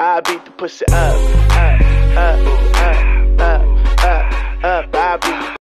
I beat the pussy up, up.